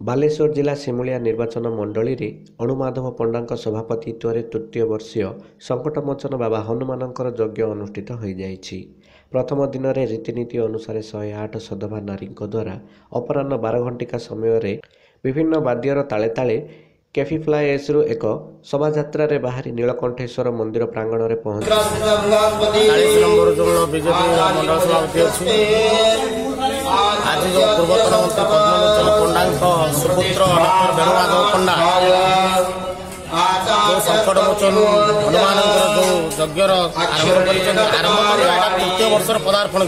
ବାଲେଶ୍ୱର ଜିଲ୍ଲା ସିମୁଳିଆ ନିର୍ବାଚନ ମଣ୍ଡଳୀରେ ଅଣୁମାଧବ ପଣ୍ଡାଙ୍କ ସଭାପତିତ୍ୱରେ ତୃତୀୟ ବର୍ଷୀୟ ସଙ୍କଟମୋଚନ ବାବା ହନୁମାନଙ୍କର ଯଜ୍ଞ ଅନୁଷ୍ଠିତ ହୋଇଯାଇଛି। ପ୍ରଥମ ଦିନରେ ରୀତିନୀତି ଅନୁସାରେ ଶହେ ଆଠ ସଧବା ନାରୀଙ୍କ ଦ୍ୱାରା ଅପରାହ୍ନ ବାର ଘଣ୍ଟିକା ସମୟରେ ବିଭିନ୍ନ ବାଦ୍ୟର ତାଳେ ତାଳେ କେଫିଫ୍ଲାଏସ୍ରୁ ଏକ ଶୋଭାଯାତ୍ରାରେ ବାହାରି ନୀଳକଣ୍ଠେଶ୍ୱର ମନ୍ଦିର ପ୍ରାଙ୍ଗଣରେ ପହଞ୍ଚି ଆଜି ଯେଉଁ ପୂର୍ବତନ ମନ୍ତ୍ରୀ ପଦ୍ମଲୋଚନ ପଣ୍ଡାଙ୍କ ସୁପୁତ୍ର ଡକ୍ଟର ବେଣୁମାଧବ ପଣ୍ଡା। ଯେଉଁ ସଙ୍କଟ ହନୁମାନଙ୍କର ଯେଉଁ ଯଜ୍ଞର ଆରମ୍ଭ କରିଛନ୍ତି ଆରମ୍ଭ କରି ଏଇଟା ତୃତୀୟ ବର୍ଷର ପଦାର୍ପଣ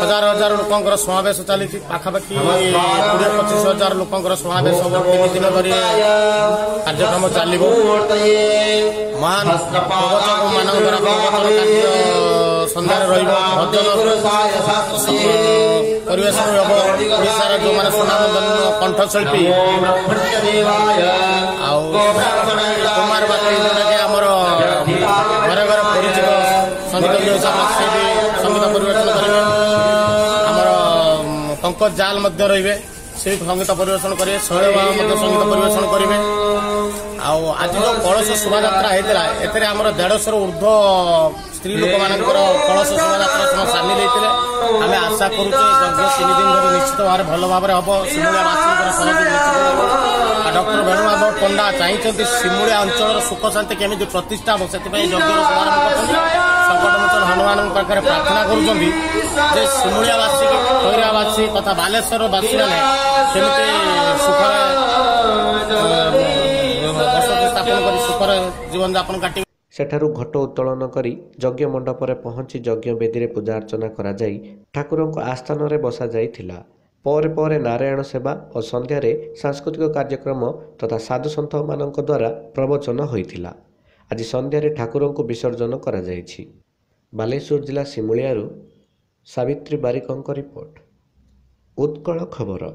ହଜାର ହଜାର ଲୋକଙ୍କର ସମାବେଶ ଚାଲିଛି। ପାଖାପାଖି କୋଡ଼ିଏ ପଚିଶ ହଜାର ଲୋକଙ୍କର ସମାବେଶ ହେବ। ତିନି ଦିନ ଧରି କାର୍ଯ୍ୟକ୍ରମ ଚାଲିବ। ମହାନ ପ୍ରବଚକ ମାନଙ୍କ ଦ୍ୱାରା ପ୍ରବଚନ କାର୍ଯ୍ୟ সন্ধ্যায় রহব ভজন পরিবেশন হব। ওড়িশার যে সুনামধন্য কণ্ঠশিল্পী। আুমার বাতি যেটাকি আমার ঘরে ঘরে পরিচিত সংগীত হিসাবে সে বি সংগীত পঙ্কজ জাল মধ্যে রহবে ସେ ବି ସଙ୍ଗୀତ ପରିବେଷଣ କରିବେ ଶୈଳ ବାବା ମଧ୍ୟ ସଙ୍ଗୀତ ପରିବେଷଣ କରିବେ। ଆଉ ଆଜି ଯେଉଁ କଳସ ଶୋଭାଯାତ୍ରା ହେଇଥିଲା ଏଥିରେ ଆମର ଦେଢ଼ଶହର ଉର୍ଦ୍ଧ୍ୱ ସ୍ତ୍ରୀ ଲୋକମାନଙ୍କର କଳସ ଶୋଭାଯାତ୍ରା ସେମାନେ ସାମିଲ ହେଇଥିଲେ। ଆମେ ଆଶା କରୁଛୁ ଯଜ୍ଞ ତିନି ଦିନ ଧରି ନିଶ୍ଚିତ ଭାବରେ ଭଲ ଭାବରେ ହେବ। ଶିମୁଳିଆ ବାସୀଙ୍କର ସହଯୋଗ ନିଶ୍ଚିତ ହେବ। ଆଉ ଡକ୍ଟର ବେଣୁମାଧବ ପଣ୍ଡା ଚାହିଁଛନ୍ତି ଶିମୁଳିଆ ଅଞ୍ଚଳର ସୁଖ ଶାନ୍ତି କେମିତି ପ୍ରତିଷ୍ଠା ହେବ ସେଥିପାଇଁ ଯଜ୍ଞର ଶୁଭାରମ୍ଭ କରୁଛନ୍ତି। ସଙ୍କଟମୋଚନ ହନୁମାନଙ୍କ ପାଖରେ ପ୍ରାର୍ଥନା କରୁଛନ୍ତି ଯେ ଶିମୁଳିଆବାସୀ ଖଇରାବାସୀ ତଥା ବାଲେଶ୍ୱର କେମିତି ସୁଖରେ ସ୍ଥାପନ କରି ସୁଖରେ ଜୀବନଯାପନ କାଟି ସେଠାରୁ ଘଟ ଉତ୍ତୋଳନ କରି ଯଜ୍ଞ ମଣ୍ଡପରେ ପହଞ୍ଚି ଯଜ୍ଞ ବେଦୀରେ ପୂଜା ଅର୍ଚ୍ଚନା କରାଯାଇ ଠାକୁରଙ୍କ ଆସ୍ଥାନରେ ବସାଯାଇଥିଲା। ପରେ ପରେ ନାରାୟଣ ସେବା ଓ ସନ୍ଧ୍ୟାରେ ସାଂସ୍କୃତିକ କାର୍ଯ୍ୟକ୍ରମ ତଥା ସାଧୁସନ୍ଥମାନଙ୍କ ଦ୍ୱାରା ପ୍ରବଚନ ହୋଇଥିଲା। ଆଜି ସନ୍ଧ୍ୟାରେ ଠାକୁରଙ୍କୁ ବିସର୍ଜନ କରାଯାଇଛି ବାଲେଶ୍ୱର ଜିଲ୍ଲା ସିମୁଳିଆରୁ ସାବିତ୍ରୀ ବାରିକଙ୍କ ରିପୋର୍ଟ ଉତ୍କଳ ଖବର